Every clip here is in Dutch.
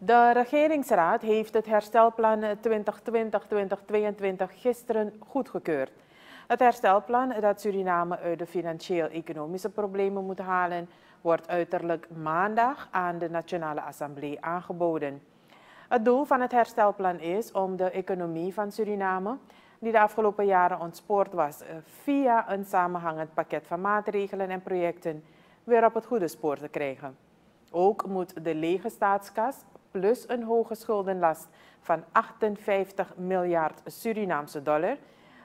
De regeringsraad heeft het herstelplan 2020-2022 gisteren goedgekeurd. Het herstelplan dat Suriname uit de financieel-economische problemen moet halen, wordt uiterlijk maandag aan de Nationale Assemblée aangeboden. Het doel van het herstelplan is om de economie van Suriname, die de afgelopen jaren ontspoord was, via een samenhangend pakket van maatregelen en projecten weer op het goede spoor te krijgen. Ook moet de lege staatskas plus een hoge schuldenlast van 58 miljard Surinaamse dollar,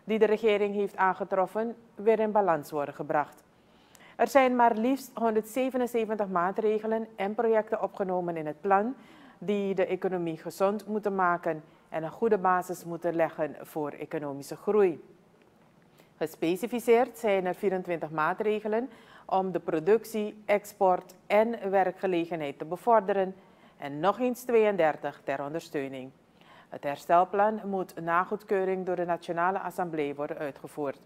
die de regering heeft aangetroffen, weer in balans worden gebracht. Er zijn maar liefst 177 maatregelen en projecten opgenomen in het plan die de economie gezond moeten maken en een goede basis moeten leggen voor economische groei. Gespecificeerd zijn er 24 maatregelen om de productie, export en werkgelegenheid te bevorderen en nog eens 32 ter ondersteuning. Het herstelplan moet na goedkeuring door de Nationale Assemblée worden uitgevoerd.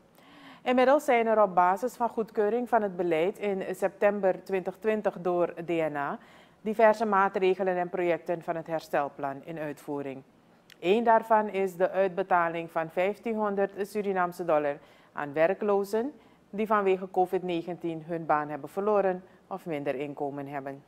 Inmiddels zijn er op basis van goedkeuring van het beleid in september 2020 door DNA diverse maatregelen en projecten van het herstelplan in uitvoering. Eén daarvan is de uitbetaling van 1500 Surinaamse dollar aan werklozen die vanwege COVID-19 hun baan hebben verloren of minder inkomen hebben.